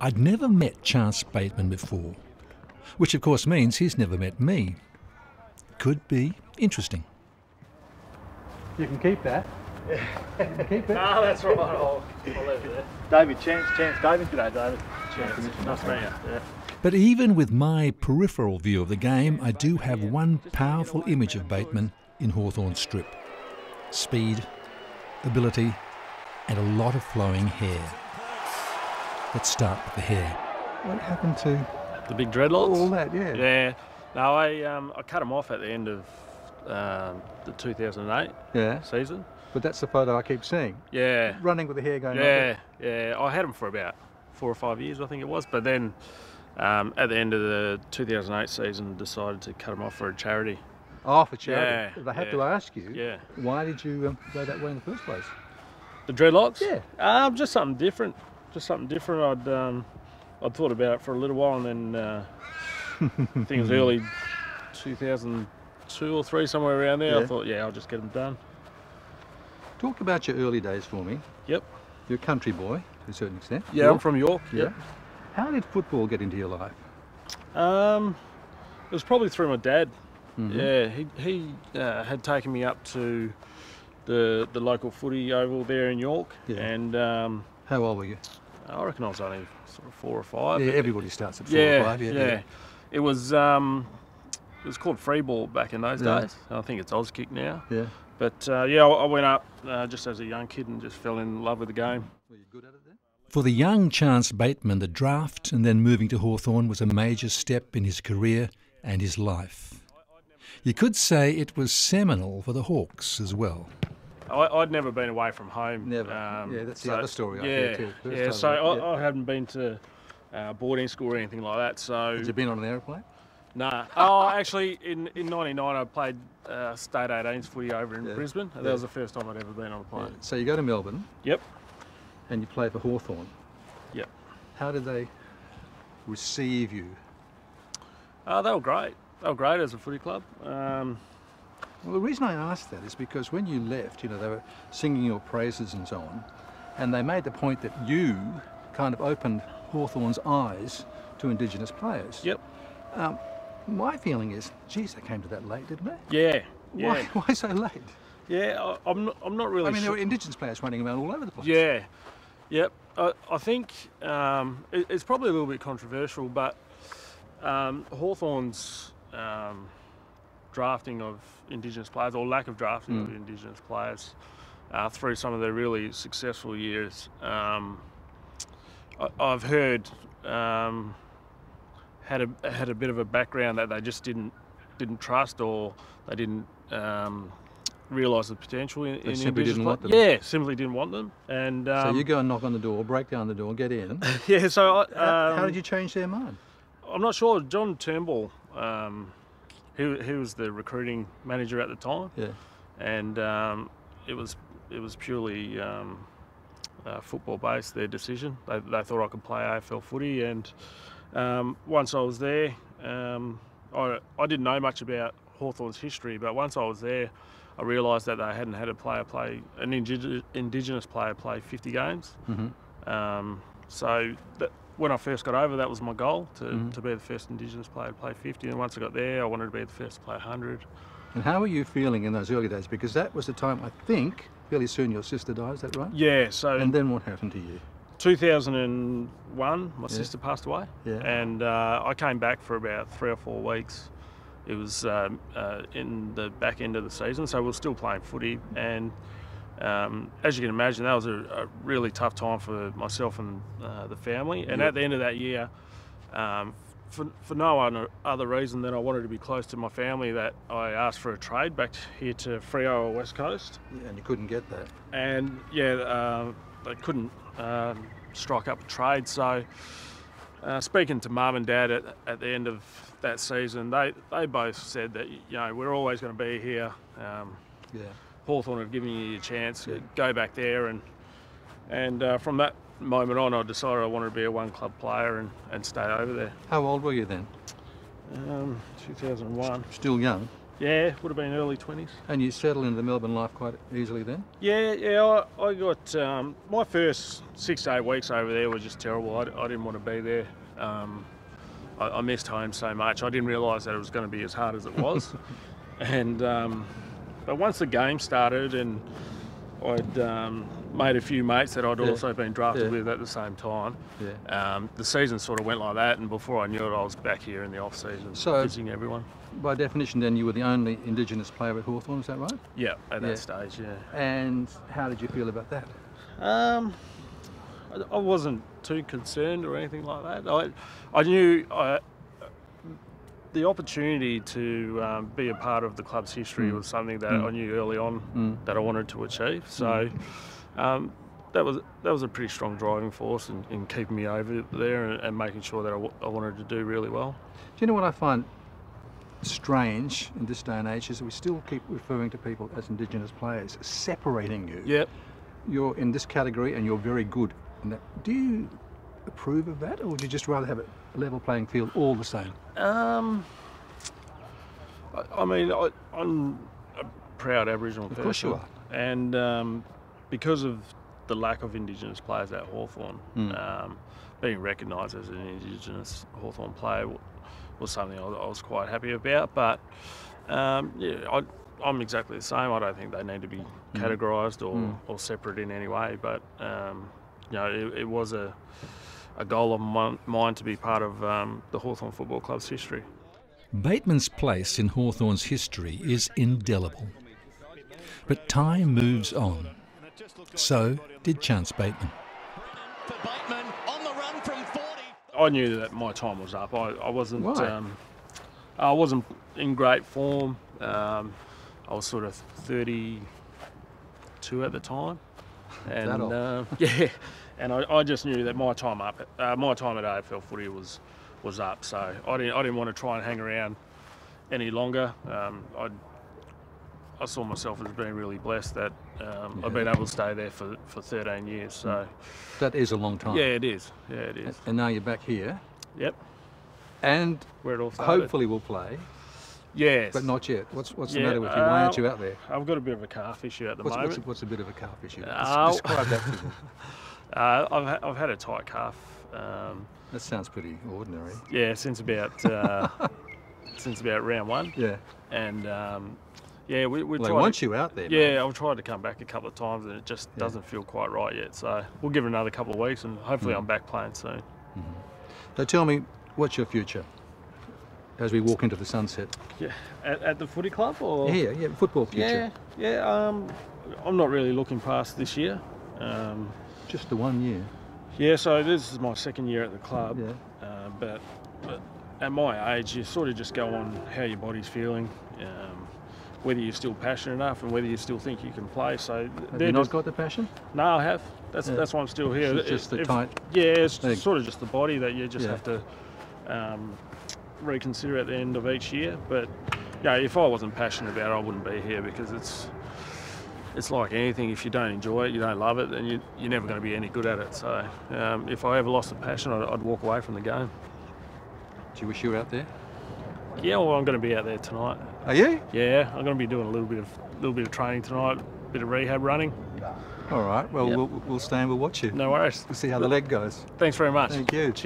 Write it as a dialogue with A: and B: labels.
A: I'd never met Chance Bateman before, which of course means he's never met me. Could be interesting.
B: You can keep that. keep it.
C: No, that's right. I'll, I'll leave it there.
B: David, Chance, Chance David. G'day, David.
C: Chance. Nice to meet you. Yeah.
A: But even with my peripheral view of the game, I do have one powerful image of Bateman in Hawthorn Strip speed, ability, and a lot of flowing hair. Let's start with the hair.
B: What happened to
C: The big dreadlocks?
B: all that? Yeah.
C: Yeah. No, I um, I cut them off at the end of um, the 2008
B: Yeah.
C: season.
B: But that's the photo I keep seeing.
C: Yeah.
B: Running with the hair going
C: Yeah, yeah. I had them for about four or five years, I think it was. But then um, at the end of the 2008 season, decided to cut them off for a charity.
B: Oh, for charity.
C: Yeah,
B: But I have
C: yeah.
B: to ask you,
C: Yeah.
B: why did you um, go that way in the first place?
C: The dreadlocks?
B: Yeah.
C: Um, just something different. Just something different. I'd um, I'd thought about it for a little while, and then uh, I think it was early 2002 or three, somewhere around there.
B: Yeah.
C: I thought, yeah, I'll just get them done.
B: Talk about your early days for me.
C: Yep.
B: You're a country boy to a certain extent.
C: Yeah, I'm from York.
B: Yeah. How did football get into your life?
C: Um, it was probably through my dad.
B: Mhm.
C: Yeah, he he uh, had taken me up to the the local footy oval there in York,
B: Yeah.
C: and um,
B: How old were you?
C: I reckon I was only sort of four or five.
B: Yeah, everybody starts at four
C: yeah,
B: or five. Yeah,
C: yeah. It was um, it was called free ball back in those
B: Yeah.
C: days. I think it's Auskick now.
B: yeah.
C: But uh, yeah, I I went up uh, just as a young kid and just fell in love with the game.
B: Were you good at it then?
A: For the young Chance Bateman, the draft and then moving to Hawthorn was a major step in his career and his life. You could say it was seminal for the Hawks as well.
C: I, I'd never been away from home. um,
B: Never. Yeah, that's the other story
C: yeah,
B: too.
C: Yeah. So
B: I- yeah.
C: I hadn't been to uh, boarding school or anything like that. So
B: Had you been on an aeroplane?
C: Nah. Oh, actually, in in '99, I played uh, state 18s footy over in
B: Yeah.
C: Brisbane. and
B: Yeah.
C: That was the first time I'd ever been on a plane.
B: So you go to Melbourne
C: Yep.
B: and you play for Hawthorn.
C: Yep.
B: How did they receive you?
C: Uh, they were great. They were great as a footy club. Um,
B: Well, the reason I asked that is because when you left, you know, they were singing your praises and so on, and they made the point that you kind of opened Hawthorn's eyes to Indigenous players.
C: yep.
B: Um, my feeling is, geez, they came to that late, didn't they?
C: Yeah. Yeah.
B: Why, why so late?
C: Yeah. I, I'm not. I'm not really.
B: I mean, there were Indigenous players running around all over the place.
C: Yeah. Yep. I, I think um, it, it's probably a little bit controversial, but um, Hawthorn's um, drafting of Indigenous players, or lack of drafting of Indigenous players, uh, through some of their really successful years, um, I, I've heard um, had a had a bit of a background that they just didn't didn't trust or they didn't um, realise the potential in, in
B: simply
C: Indigenous
B: didn't want them.
C: Yeah, simply didn't want them. And um,
B: So you go and knock on the door, break down the door, get in.
C: yeah, so I,
B: how,
C: um,
B: how did you change their mind?
C: I'm not sure. John Turnbull, he, he was the recruiting manager at the time,
B: Yeah.
C: and um, it was it was purely um, uh, football based. Their decision. They, they thought I could play AFL footy, and um, once I was there, um, I I didn't know much about Hawthorn's history, but once I was there. I realised that they hadn't had a player play an indig- Indigenous player play 50 games.
B: Mhm.
C: Um, so that, when I first got over, that was my goal to,
B: Mhm.
C: to be the first Indigenous player to play 50. And once I got there, I wanted to be the first to play 100.
B: And how were you feeling in those early days? Because that was the time, I think, fairly soon your sister died, is that right?
C: Yeah. So
B: And then what happened to you?
C: 2001, my sister passed away,
B: Yeah.
C: and uh, I came back for about three or four weeks. It was um, uh, in the back end of the season, so we were still playing footy. And um, as you can imagine, that was a, a really tough time for myself and uh, the family. And
B: Yeah.
C: at the end of that year, um, for, for no other- other reason than I wanted to be close to my family, that I asked for a trade back here to Freo or West Coast
B: Yeah, And you couldn't get that.
C: and yeah, uh, they couldn't um, strike up a trade. So, uh, speaking to mum and dad at, at the end of that season, they, they both said that you know we're always going to be here. Um,
B: Yeah.
C: Hawthorn have given you a chance. Go back there, and and uh, from that moment on, I decided I wanted to be a one club player and, and stay over there.
B: How old were you then?
C: Um, 2001.
B: Still young.
C: Yeah, would have been early 20s.
B: And you settled into the Melbourne life quite easily then?
C: Yeah, yeah. I, I got um, my first six to eight weeks over there were just terrible. I, I didn't want to be there. Um, I, I missed home so much. I didn't realise that it was going to be as hard as it was. and um, but once the game started, and I'd um, made a few mates that I'd
B: Yeah.
C: also been drafted
B: Yeah.
C: with at the same time.
B: Yeah.
C: Um, the season sort of went like that, and before I knew it, I was back here in the off season,
B: So-
C: visiting everyone.
B: By definition, then you were the only Indigenous player at Hawthorn, is that right?
C: Yeah, at that
B: Yeah.
C: stage, yeah.
B: And how did you feel about that?
C: Um, I, I wasn't too concerned or anything like that. I, I knew I, the opportunity to um, be a part of the club's history
B: Mm.
C: was something that
B: Mm.
C: I knew early on
B: Mm.
C: that I wanted to achieve. So um, that was that was a pretty strong driving force in, in keeping me over there and, and making sure that I, w- I wanted to do really well.
B: Do you know what I find strange in this day and age is that we still keep referring to people as Indigenous players, separating you.
C: Yep.
B: You're in this category and you're very good. In that. Do you approve of that, or would you just rather have a level playing field all the same?
C: Um, I, I mean, I, I'm a proud Aboriginal
B: Of
C: person.
B: course you are.
C: And um, because of the lack of Indigenous players at Hawthorn,
B: Mm.
C: um, being recognised as an Indigenous Hawthorn player was something I, was- I was quite happy about. But um, yeah, I, I'm exactly the same. I don't think they need to be categorised or,
B: Mm.
C: or separate in any way. But um, you know, it, it was a a goal of mine, to be part of um, the Hawthorn Football Club's history.
A: Bateman's place in Hawthorn's history is indelible. But time moves on. So did Chance Bateman.
D: for Bateman on the run from 40.
C: I knew that my time was up. I, I wasn't.
B: Why?
C: Um, I wasn't in great form. Um, I was sort of 32 at the time, and uh, yeah, and I, I just knew that my time up, uh, my time at AFL footy was was up. So I didn't I didn't want to try and hang around any longer. Um, I I saw myself as being really blessed that um, I've been able to stay there for, for 13 years. So
B: That is a long time.
C: yeah, it is. Yeah, it is.
B: And now you're back here,
C: Yep.
B: and
C: Where it all started.
B: hopefully we'll play,
C: Yes.
B: but not yet. What's what's the matter with you? Why aren't
C: uh,
B: you out there?
C: I've got a bit of a calf issue at the
B: What's, what's,
C: moment.
B: a, what's a bit of a calf issue?
C: Oh.
B: Describe that to me.
C: uh, I've, I've had a tight calf. Um,
B: That sounds pretty ordinary.
C: yeah, since about uh, since about round one,
B: Yeah.
C: and um, yeah, we we
B: Well, they
C: tried.
B: want
C: to,
B: you out there. mate.
C: yeah, I've tried to come back a couple of times, and it just
B: Yeah.
C: doesn't feel quite right yet. So we'll give it another couple of weeks, and hopefully
B: Mm.
C: I'm back playing soon.
B: So tell me, what's your future as we walk into the sunset?
C: Yeah, at, at the footy club or
B: Yeah, yeah, football future.
C: yeah, yeah. Um, I'm not really looking past this year. Um,
B: Just the one year.
C: Yeah, so this is my second year at the club.
B: Yeah.
C: Uh, but, but at my age, you sort of just go on how your body's feeling, um, whether you're still passionate enough, and whether you still think you can play. So
B: Have you not
C: just,
B: got the passion?
C: no, I have. That's
B: Yeah.
C: that's why I'm still here.
B: It's just the
C: If-
B: tight
C: Yeah, it's
B: thing.
C: sort of just the body that you just
B: Yeah.
C: have to um, reconsider at the end of each year. But yeah, if I wasn't passionate about it, I wouldn't be here because it's it's like anything. If you don't enjoy it, you don't love it, then you, you're never going to be any good at it. So um, if I ever lost the passion, I'd, I'd walk away from the game.
B: Do you wish you were out there?
C: Yeah, well, I'm going to be out there tonight.
B: Are you?
C: Yeah, I'm going to be doing a little bit of little bit of training tonight, a bit of rehab running.
B: All right. Well,
C: Yep.
B: we'll, we'll stay and we'll watch you.
C: No worries.
B: We'll see how the leg goes.
C: Thanks very much.
B: Thank you.
C: Cheers.